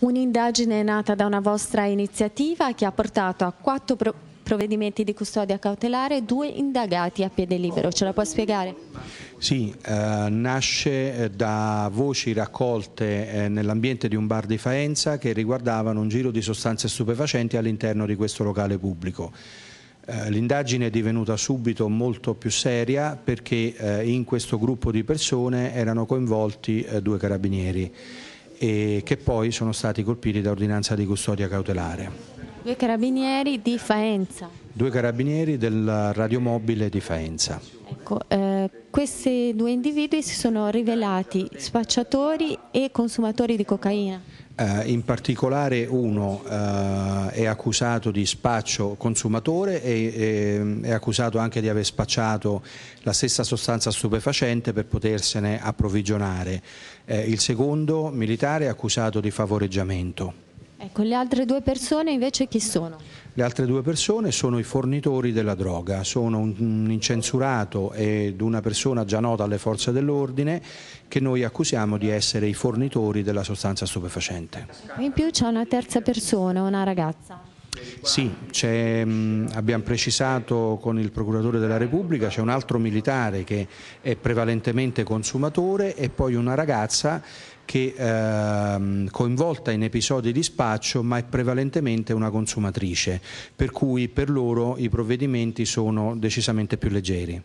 Un'indagine nata da una vostra iniziativa che ha portato a quattro pro- provvedimenti di custodia cautelare e due indagati a piede libero. Ce la può spiegare? Sì, eh, nasce eh, da voci raccolte eh, nell'ambiente di un bar di Faenza che riguardavano un giro di sostanze stupefacenti all'interno di questo locale pubblico. Eh, l'indagine è divenuta subito molto più seria perché eh, in questo gruppo di persone erano coinvolti due carabinieri e che poi sono stati colpiti da ordinanza di custodia cautelare. Due carabinieri di Faenza. Due carabinieri del radiomobile di Faenza. Ecco, eh, questi due individui si sono rivelati spacciatori e consumatori di cocaina. Uh, in particolare uno uh, è accusato di spaccio consumatore e, e, è accusato anche di aver spacciato la stessa sostanza stupefacente per potersene approvvigionare. Uh, il secondo militare è accusato di favoreggiamento. Ecco, le altre due persone invece chi sono? Le altre due persone sono i fornitori della droga, sono un incensurato ed una persona già nota alle forze dell'ordine che noi accusiamo di essere i fornitori della sostanza stupefacente. In più c'è una terza persona, una ragazza. Sì, mh, abbiamo precisato con il procuratore della Repubblica, c'è un altro militare che è prevalentemente consumatore e poi una ragazza che è coinvolta in episodi di spaccio ma è prevalentemente una consumatrice, per cui per loro i provvedimenti sono decisamente più leggeri.